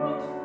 What?